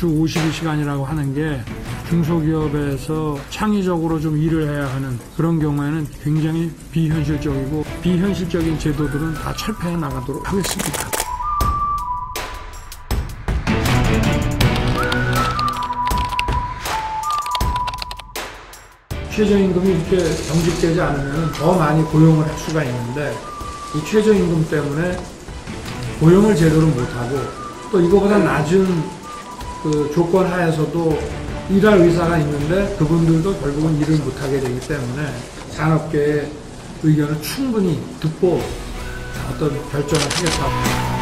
주 52시간이라고 하는 게 중소기업에서 창의적으로 좀 일을 해야 하는 그런 경우에는 굉장히 비현실적이고 비현실적인 제도들은 다 철폐해 나가도록 하겠습니다. 최저임금이 이렇게 경직되지 않으면 더 많이 고용을 할 수가 있는데 이 최저임금 때문에 고용을 제대로 못하고 또 이거보다 낮은 그 조건 하에서도 일할 의사가 있는데 그분들도 결국은 일을 못하게 되기 때문에 산업계의 의견을 충분히 듣고 어떤 결정을 하겠다.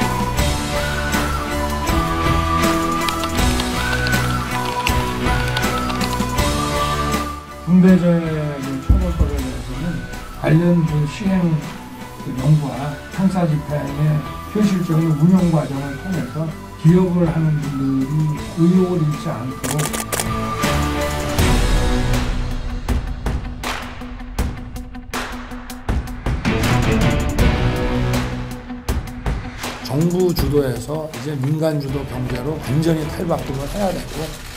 분배제의 처벌법에 대해서는 관련 그 시행 그 연구와 형사 집행의 현실적인 운영 과정을 통해서 기업을 하는 분들이 의욕을 잃지 않도록 정부 주도에서 이제 민간 주도 경제로 완전히 탈바꿈을 해야 되고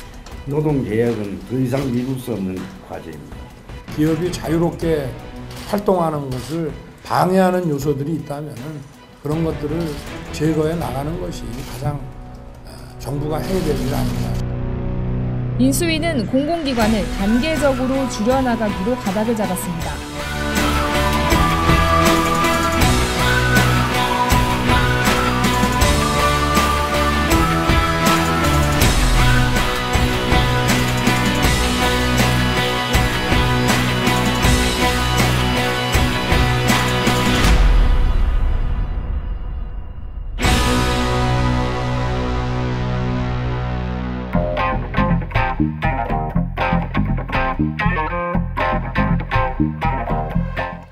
노동 계약은 더 이상 미룰 수 없는 과제입니다. 기업이 자유롭게 활동하는 것을 방해하는 요소들이 있다면 그런 것들을 제거해 나가는 것이 가장 어, 정부가 해야 될 일 아닌가. 인수위는 공공기관을 단계적으로 줄여나가기로 가닥을 잡았습니다.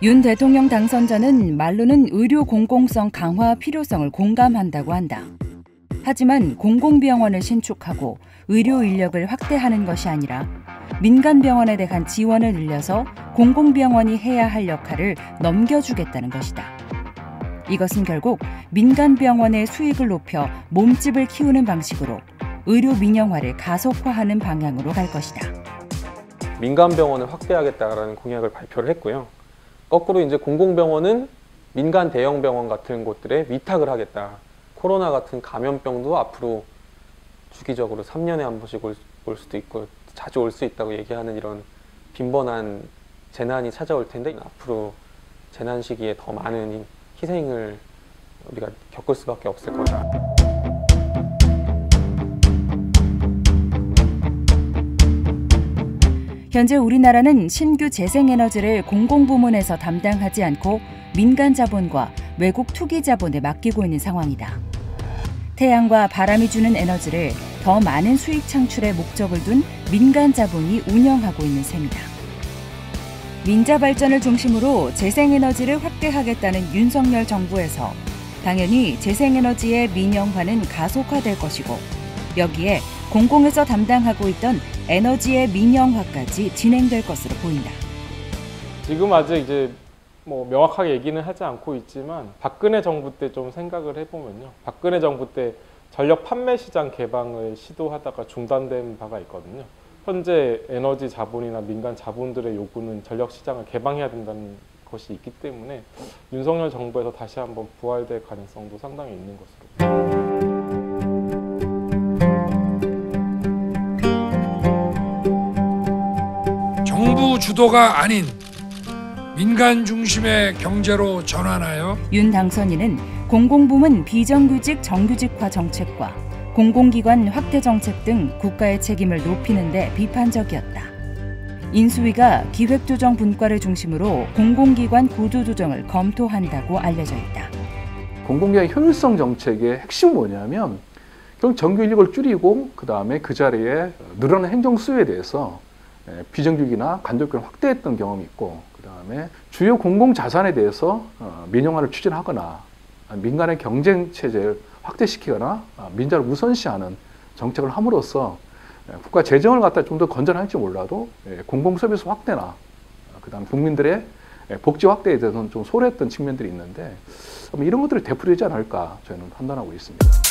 윤 대통령 당선자는 말로는 의료 공공성 강화 필요성을 공감한다고 한다. 하지만 공공병원을 신축하고 의료 인력을 확대하는 것이 아니라 민간 병원에 대한 지원을 늘려서 공공병원이 해야 할 역할을 넘겨주겠다는 것이다. 이것은 결국 민간 병원의 수익을 높여 몸집을 키우는 방식으로 의료 민영화를 가속화하는 방향으로 갈 것이다. 민간 병원을 확대하겠다라는 공약을 발표를 했고요. 거꾸로 이제 공공병원은 민간 대형 병원 같은 곳들에 위탁을 하겠다. 코로나 같은 감염병도 앞으로 주기적으로 3년에 한 번씩 올, 올 수도 있고 자주 올 수 있다고 얘기하는 이런 빈번한 재난이 찾아올 텐데 앞으로 재난 시기에 더 많은 희생을 우리가 겪을 수밖에 없을 거다. 현재 우리나라는 신규 재생에너지를 공공부문에서 담당하지 않고 민간 자본과 외국 투기 자본에 맡기고 있는 상황이다. 태양과 바람이 주는 에너지를 더 많은 수익 창출의 목적을 둔 민간 자본이 운영하고 있는 셈이다. 민자 발전을 중심으로 재생에너지를 확대하겠다는 윤석열 정부에서 당연히 재생에너지의 민영화는 가속화될 것이고 여기에 공공에서 담당하고 있던 에너지의 민영화까지 진행될 것으로 보인다. 지금 아직 이제 뭐 명확하게 얘기는 하지 않고 있지만 박근혜 정부 때 좀 생각을 해보면요. 박근혜 정부 때 전력 판매 시장 개방을 시도하다가 중단된 바가 있거든요. 현재 에너지 자본이나 민간 자본들의 요구는 전력 시장을 개방해야 된다는 것이 있기 때문에 윤석열 정부에서 다시 한번 부활될 가능성도 상당히 있는 것으로. 정부 주도가 아닌 민간 중심의 경제로 전환하여 윤 당선인은 공공부문 비정규직 정규직화 정책과 공공기관 확대 정책 등 국가의 책임을 높이는 데 비판적이었다. 인수위가 기획조정 분과를 중심으로 공공기관 구조조정을 검토한다고 알려져 있다. 공공기관 효율성 정책의 핵심은 뭐냐면 결국 정규 인력을 줄이고 그 다음에 그 자리에 늘어난 행정 수요에 대해서 예, 비정규직이나 간접권을 확대했던 경험이 있고 그 다음에 주요 공공 자산에 대해서 어, 민영화를 추진하거나 민간의 경쟁 체제를 확대시키거나 어, 민자를 우선시하는 정책을 함으로써 예, 국가 재정을 갖다 좀 더 건전할지 몰라도 예, 공공 서비스 확대나 어, 그다음 국민들의 복지 확대에 대해서는 좀 소홀했던 측면들이 있는데 이런 것들이 되풀이되지 않을까 저는 판단하고 있습니다.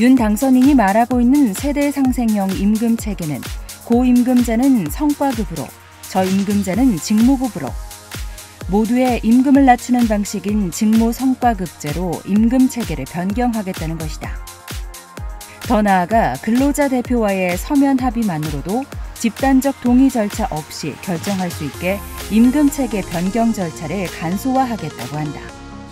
윤 당선인이 말하고 있는 세대 상생형 임금 체계는 고임금자는 성과급으로 저임금자는 직무급으로 모두의 임금을 낮추는 방식인 직무 성과급제로 임금 체계를 변경하겠다는 것이다. 더 나아가 근로자 대표와의 서면 합의만으로도 집단적 동의 절차 없이 결정할 수 있게 임금 체계 변경 절차를 간소화하겠다고 한다.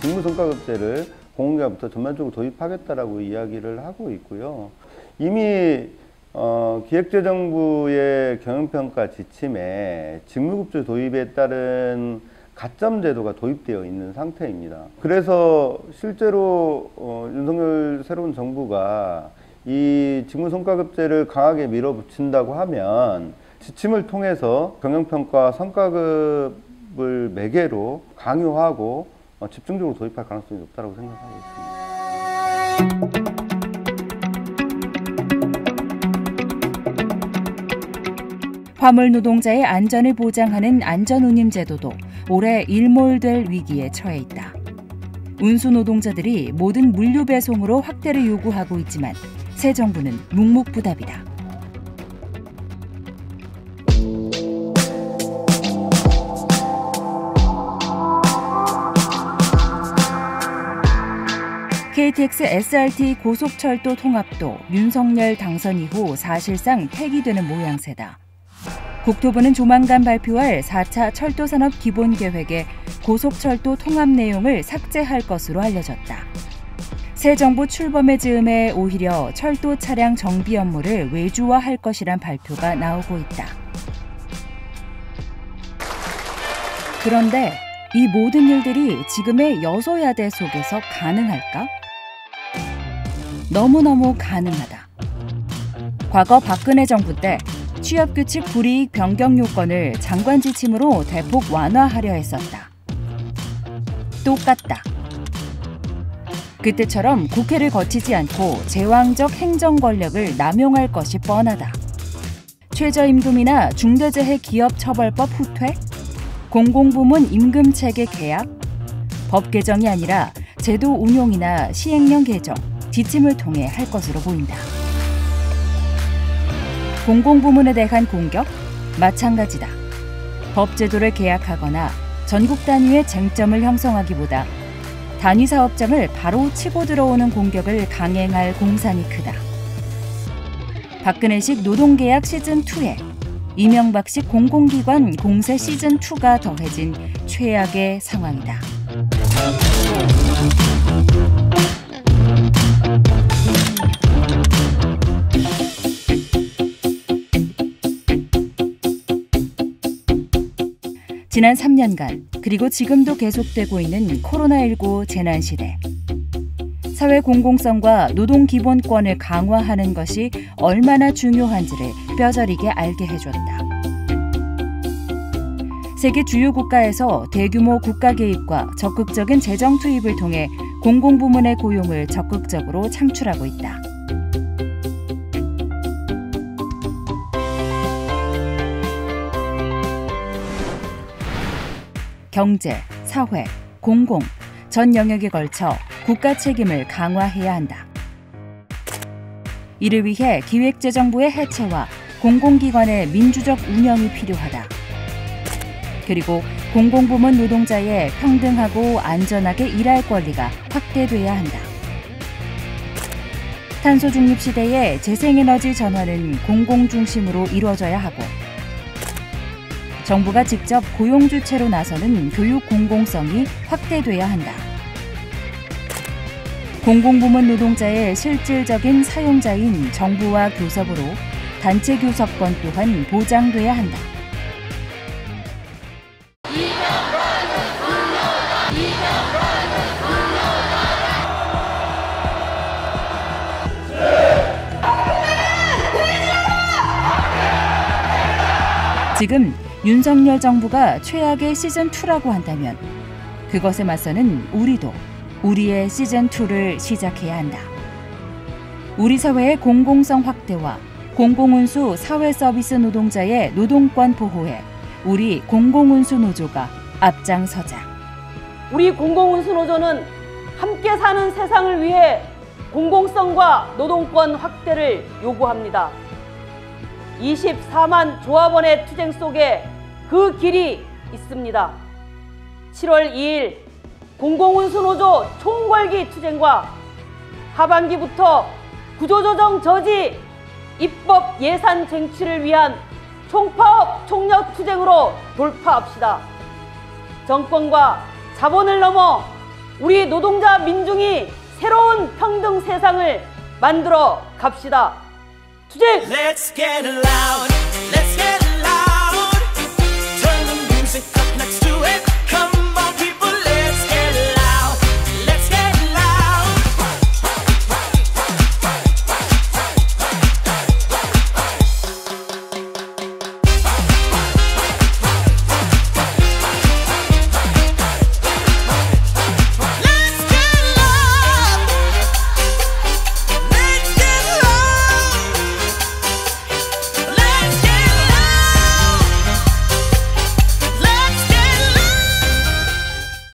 직무 성과급제를 공공기관부터 전반적으로 도입하겠다라고 이야기를 하고 있고요. 이미 어, 기획재정부의 경영평가 지침에 직무급제 도입에 따른 가점 제도가 도입되어 있는 상태입니다. 그래서 실제로 어, 윤석열 새로운 정부가 이 직무성과급제를 강하게 밀어붙인다고 하면 지침을 통해서 경영평가 성과급을 매개로 강요하고 어, 집중적으로 도입할 가능성이 높다고 생각하고 있습니다. 화물 노동자의 안전을 보장하는 안전운임 제도도 올해 일몰될 위기에 처해 있다. 운수 노동자들이 모든 물류 배송으로 확대를 요구하고 있지만 새 정부는 묵묵부답이다. KTX SRT 고속철도 통합도 윤석열 당선 이후 사실상 폐기되는 모양새다. 국토부는 조만간 발표할 4차 철도산업 기본 계획의 고속철도 통합 내용을 삭제할 것으로 알려졌다. 새 정부 출범의 즈음에 오히려 철도 차량 정비 업무를 외주화할 것이란 발표가 나오고 있다. 그런데 이 모든 일들이 지금의 여소야대 속에서 가능할까? 너무너무 가능하다. 과거 박근혜 정부 때 취업규칙 불이익 변경 요건을 장관 지침으로 대폭 완화하려 했었다. 똑같다. 그때처럼 국회를 거치지 않고 제왕적 행정 권력을 남용할 것이 뻔하다. 최저임금이나 중대재해 기업처벌법 후퇴, 공공부문 임금체계 개혁, 법 개정이 아니라 제도 운용이나 시행령 개정, 지침을 통해 할 것으로 보인다. 공공부문에 대한 공격? 마찬가지다. 법제도를 계약하거나 전국 단위의 쟁점을 형성하기보다 단위 사업장을 바로 치고 들어오는 공격을 강행할 공산이 크다. 박근혜식 노동계약 시즌2에 이명박식 공공기관 공세 시즌2가 더해진 최악의 상황이다. 지난 3년간 그리고 지금도 계속되고 있는 코로나19 재난 시대. 사회 공공성과 노동 기본권을 강화하는 것이 얼마나 중요한지를 뼈저리게 알게 해줬다. 세계 주요 국가에서 대규모 국가 개입과 적극적인 재정 투입을 통해 공공부문의 고용을 적극적으로 창출하고 있다. 경제, 사회, 공공 전 영역에 걸쳐 국가 책임을 강화해야 한다. 이를 위해 기획재정부의 해체와 공공기관의 민주적 운영이 필요하다. 그리고 공공부문 노동자의 평등하고 안전하게 일할 권리가 확대돼야 한다. 탄소 중립 시대의 재생에너지 전환은 공공 중심으로 이루어져야 하고 정부가 직접 고용 주체로 나서는 교육 공공성이 확대돼야 한다. 공공부문 노동자의 실질적인 사용자인 정부와 교섭으로 단체 교섭권 또한 보장돼야 한다. 지금 윤석열 정부가 최악의 시즌2라고 한다면 그것에 맞서는 우리도 우리의 시즌2를 시작해야 한다. 우리 사회의 공공성 확대와 공공운수 사회서비스 노동자의 노동권 보호에 우리 공공운수 노조가 앞장서자. 우리 공공운수 노조는 함께 사는 세상을 위해 공공성과 노동권 확대를 요구합니다. 24만 조합원의 투쟁 속에 그 길이 있습니다. 7월 2일 공공운수노조 총궐기 투쟁과 하반기부터 구조조정 저지 입법 예산 쟁취를 위한 총파업 총력 투쟁으로 돌파합시다. 정권과 자본을 넘어 우리 노동자 민중이 새로운 평등 세상을 만들어 갑시다. 투쟁!